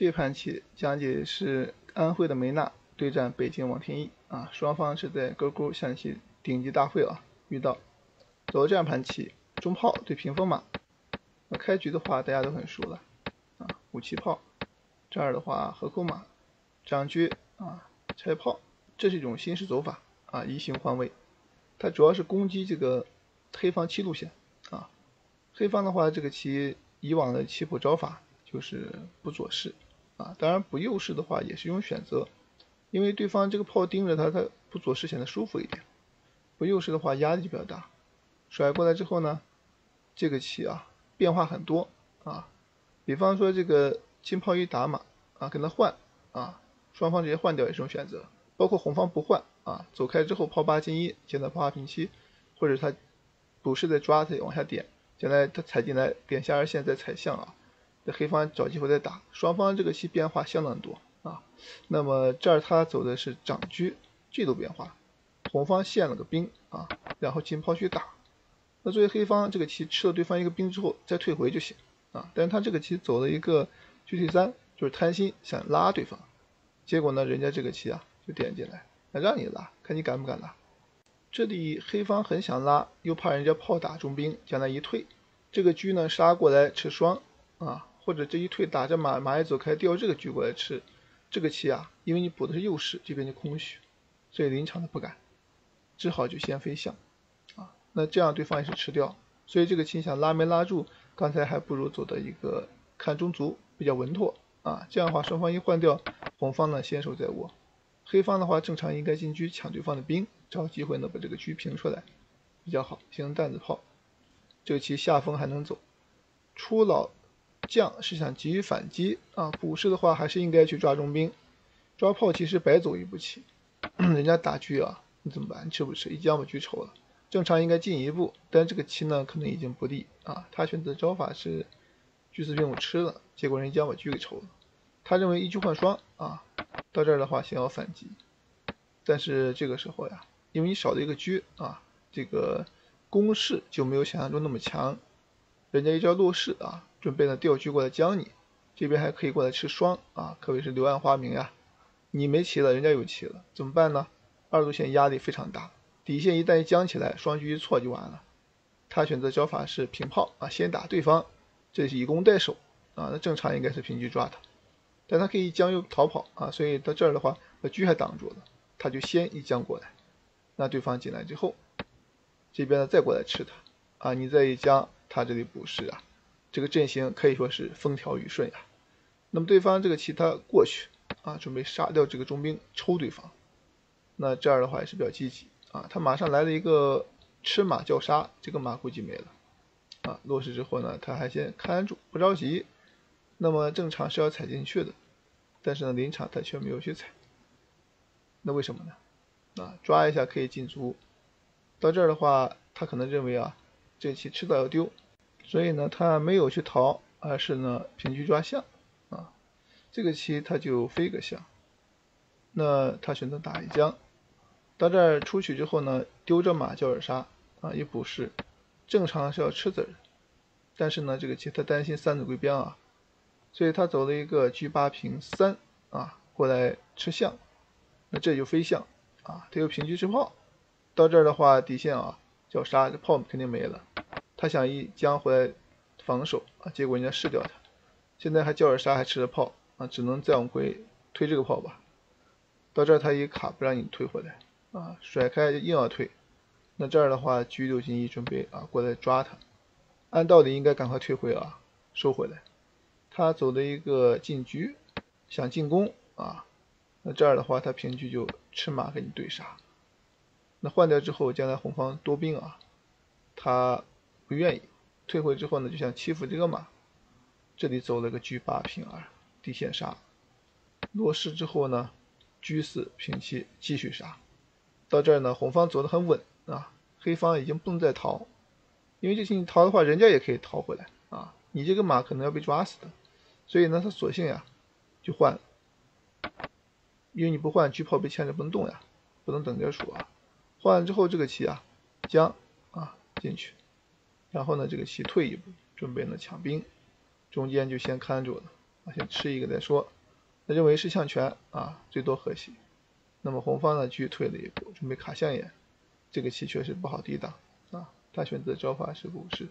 这盘棋讲解是安徽的梅娜对战北京王天一啊，双方是在勾勾象棋顶级大会啊遇到。走这样盘棋，中炮对屏风马。那开局的话大家都很熟了啊，五七炮。这儿的话河口马，长车啊，拆炮，这是一种新式走法啊，移形换位。它主要是攻击这个黑方七路线啊。黑方的话，这个棋以往的棋谱招法就是不左士。啊，当然不右视的话也是一种选择，因为对方这个炮盯着他，他不左视显得舒服一点。不右视的话压力就比较大。甩过来之后呢，这个棋啊变化很多啊，比方说这个金炮一打马啊，跟他换啊，双方直接换掉也是一种选择。包括红方不换啊，走开之后炮八进一，现在炮八平七，或者他不是在抓他往下点，现在他踩进来点下二线再踩象啊。在黑方找机会再打，双方这个棋变化相当多啊。那么这儿他走的是长车这路变化，红方现了个兵啊，然后进炮去打。那作为黑方这个棋吃了对方一个兵之后再退回就行啊。但是他这个棋走了一个车退三，就是贪心想拉对方，结果呢人家这个棋啊就点进来，那让你拉，看你敢不敢拉。这里黑方很想拉，又怕人家炮打中兵，将来一退，这个车呢杀过来吃双啊。或者这一退打着马，马也走开，调这个车过来吃，这个棋啊，因为你补的是右士，这边就空虚，所以临场的不敢，只好就先飞象，啊，那这样对方也是吃掉，所以这个棋想拉没拉住，刚才还不如走的一个看中卒比较稳妥，啊，这样的话双方一换掉，红方呢先手在握，黑方的话正常应该进车抢对方的兵，找机会呢把这个车平出来，比较好，形成担子炮，这个棋下风还能走，出老。将是想急于反击啊，补士的话还是应该去抓中兵，抓炮其实白走一步棋，人家打车啊，你怎么办？你吃不吃？一将把车抽了，正常应该进一步，但这个棋呢可能已经不利啊。他选择的招法是车四兵五吃了，结果人家把车给抽了。他认为一车换双啊，到这儿的话想要反击，但是这个时候呀，因为你少了一个车啊，这个攻势就没有想象中那么强，人家一招落士啊。准备呢调车过来将你，这边还可以过来吃双啊，可谓是柳暗花明呀。你没棋了，人家有棋了，怎么办呢？二路线压力非常大，底线一旦一僵起来，双车一错就完了。他选择招法是平炮啊，先打对方，这是以攻代守啊，那正常应该是平车抓他，但他可以一将又逃跑啊，所以到这儿的话把车还挡住了，他就先一将过来，那对方进来之后，这边呢再过来吃他啊，你再一将，他这里补士啊。这个阵型可以说是风调雨顺呀。那么对方这个棋他过去啊，准备杀掉这个中兵，抽对方。那这样的话也是比较积极啊。他马上来了一个吃马叫杀，这个马估计没了啊。落实之后呢，他还先看住，不着急。那么正常是要踩进去的，但是呢，临场他却没有去踩。那为什么呢？啊，抓一下可以进卒。到这儿的话，他可能认为啊，这棋迟早要丢。所以呢，他没有去逃，而是呢平车抓象，啊，这个棋他就飞个象，那他选择打一将，到这儿出去之后呢，丢着马叫二杀，啊，一不是，正常是要吃子儿，但是呢这个棋他担心三子归边啊，所以他走了一个车八平三，啊，过来吃象，那这就飞象，啊，他又平车吃炮，到这儿的话底线啊叫杀，这炮肯定没了。他想一将回来防守啊，结果人家试掉他，现在还叫着杀，还吃了炮啊，只能再往回推这个炮吧。到这儿他一卡不让你退回来啊，甩开硬要退，那这儿的话车六进一准备啊过来抓他，按道理应该赶快退回啊，收回来。他走的一个进车，想进攻啊，那这儿的话他平车就吃马跟你对杀，那换掉之后将来红方多兵啊，他。不愿意退回之后呢，就想欺负这个马，这里走了个车八平二，底线杀，落势之后呢，车四平七继续杀，到这儿呢，红方走得很稳啊，黑方已经不能再逃，因为这你逃的话，人家也可以逃回来啊，你这个马可能要被抓死的，所以呢，他索性呀就换，因为你不换车炮被牵着不能动呀，不能等着数啊，换了之后这个棋啊将啊进去。然后呢，这个棋退一步，准备呢抢兵，中间就先看住了。啊，先吃一个再说。他认为是象全啊，最多和棋。那么红方呢继续退了一步，准备卡象眼，这个棋确实不好抵挡啊。他选择的招法是不是？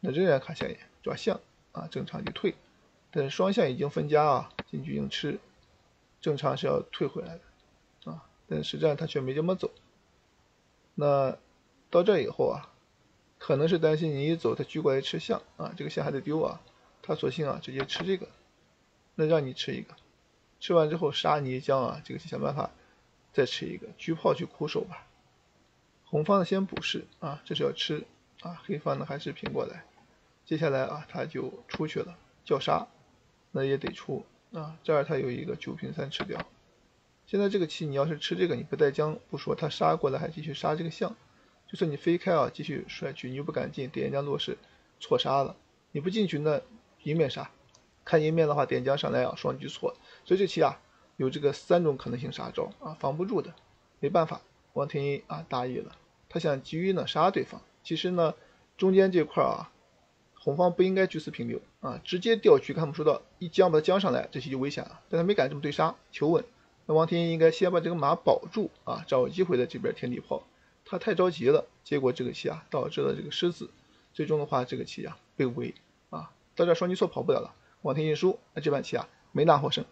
那仍然卡象眼，抓象啊，正常就退。但是双象已经分家啊，进去硬吃，正常是要退回来的啊。但实战他却没这么走。那到这以后啊，可能是担心你一走他车过来吃象啊，这个象还得丢啊，他索性啊直接吃这个，那让你吃一个，吃完之后杀你一将啊，这个想办法。再吃一个车炮去苦守吧，红方呢先补士啊，这是要吃啊，黑方呢还是平过来，接下来啊他就出去了叫杀，那也得出啊，这儿他有一个九平三吃掉，现在这个棋你要是吃这个你不带将不说，他杀过来还继续杀这个象，就算你飞开啊继续帅去你又不敢进，点将落士错杀了，你不进去那迎面杀，看迎面的话点将上来啊双车错，所以这棋啊。有这个三种可能性杀招啊，防不住的，没办法，王天一啊大意了，他想急于呢杀对方，其实呢中间这块啊，红方不应该车四平六啊，直接调车看不出到一将把他将上来，这棋就危险了，但他没敢这么对杀，求稳，那王天一应该先把这个马保住啊，找机会在这边添地炮，他太着急了，结果这个棋啊导致了这个失子，最终的话这个棋啊被围啊，到这双击错跑不了了，王天一输，那这盘棋啊没拿获胜。